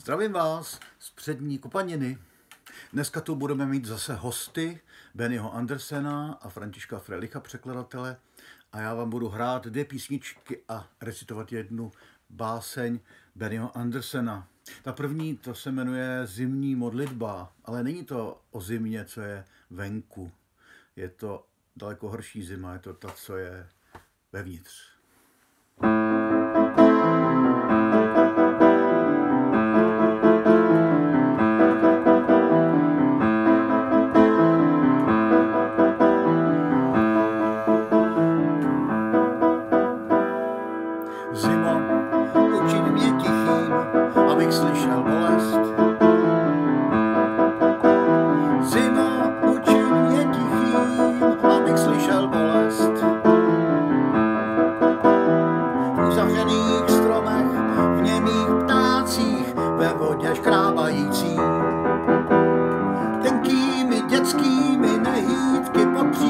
Zdravím vás z přední Kopaniny. Dneska tu budeme mít zase hosty Bennyho Andersena a Františka Frelicha, překladatele. A já vám budu hrát dvě písničky a recitovat jednu báseň Bennyho Andersena. Ta první, to se jmenuje Zimní modlitba, ale není to o zimě, co je venku. Je to daleko horší zima, je to ta, co je vevnitř.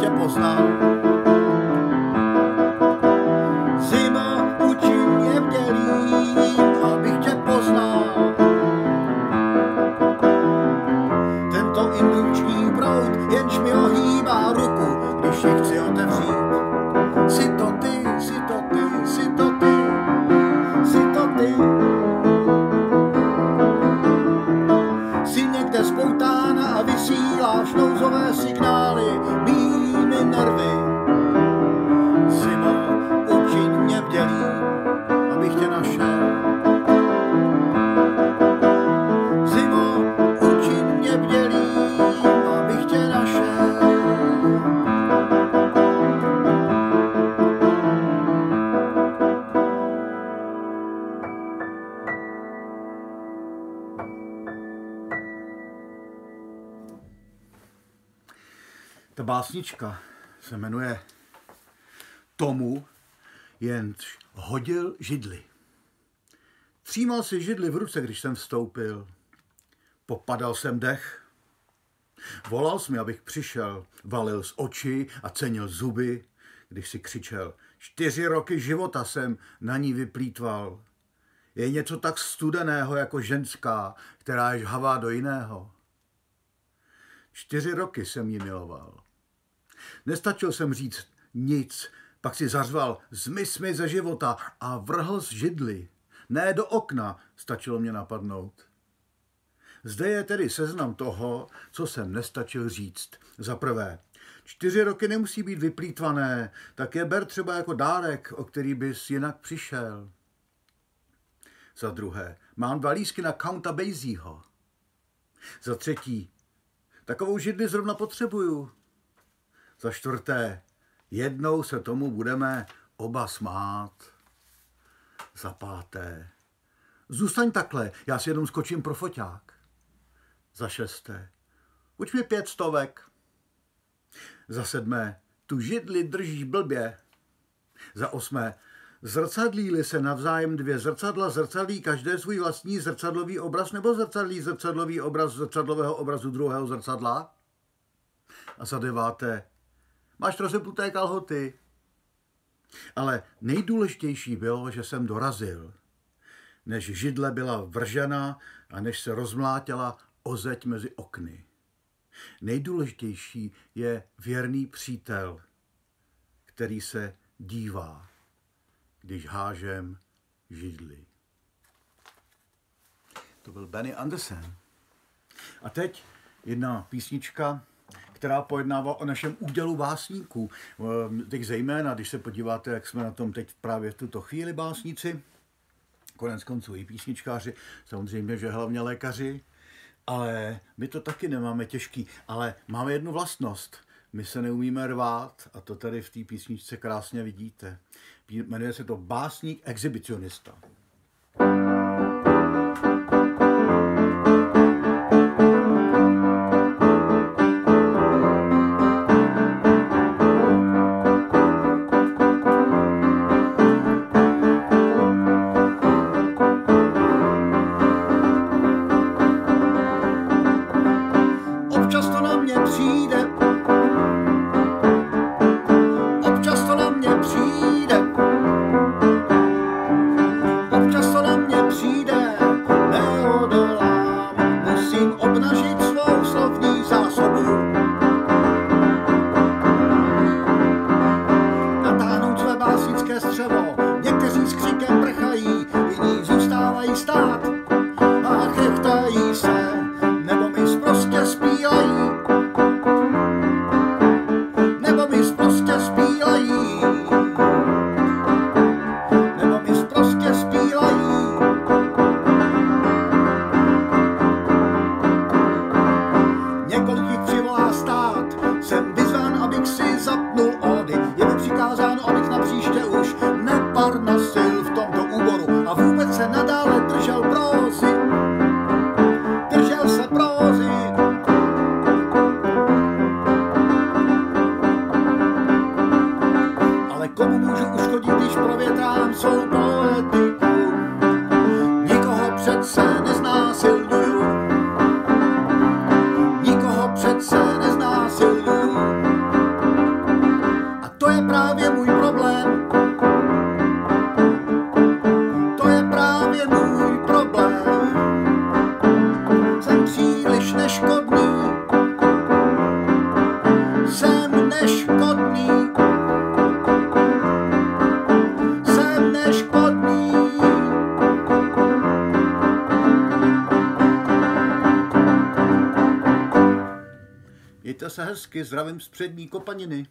tě poznal. Zima, učí mě bdělým, abych tě poznal. Tento indukční proud, jenž mi ohýbá ruku, když ji chci otevřít. Si to ty, si to ty, si to ty, si to ty. Si někde spoutá a vysíláš nouzové signály mými nervy. Zima, učiň mě bdělý, abych tě našel. Básnička se jmenuje Tomu, jenž hodil židli. Třímal si židli v ruce, když jsem vstoupil. Popadal jsem dech. Volal jsi mi, abych přišel, valil z očí a cenil zuby, když si křičel. Čtyři roky života jsem na ní vyplýtval. Je něco tak studeného jako ženská, která je žhavá do jiného. Čtyři roky jsem ji miloval. Nestačil jsem říct nic, pak si zařval, zmiz mi ze života a vrhl z židly. Ne do okna, stačilo mě napadnout. Zde je tedy seznam toho, co jsem nestačil říct. Za prvé, čtyři roky nemusí být vyplýtvané, tak je ber třeba jako dárek, o který bys jinak přišel. Za druhé, mám dva lísky na Counta Basieho. Za třetí, takovou židli zrovna potřebuju. Za čtvrté, jednou se tomu budeme oba smát. Za páté, zůstaň takhle, já si jenom skočím pro foťák. Za šesté, uč mi pět stovek. Za sedmé, tu židli držíš blbě. Za osmé, zrcadlí se navzájem dvě zrcadla, zrcadlí každé svůj vlastní zrcadlový obraz nebo zrcadlí zrcadlový obraz zrcadlového obrazu druhého zrcadla? A za deváté, Máš rozeputé kalhoty. Ale nejdůležitější bylo, že jsem dorazil. Než židle byla vržena a než se rozmlátila ozeď mezi okny. Nejdůležitější je věrný přítel, který se dívá, když hážem židli. To byl Benny Anderson. A teď jedna písnička, která pojednává o našem údělu básníků. Ehm, teď zejména, když se podíváte, jak jsme na tom teď právě v tuto chvíli básníci, konec konců i písničkáři, samozřejmě, že hlavně lékaři, ale my to taky nemáme těžký, ale máme jednu vlastnost. My se neumíme rvát a to tady v té písničce krásně vidíte. Jmenuje se to Básník exhibicionista. thank you Przed sen jest nas se hezky, zdravím z přední kopaniny.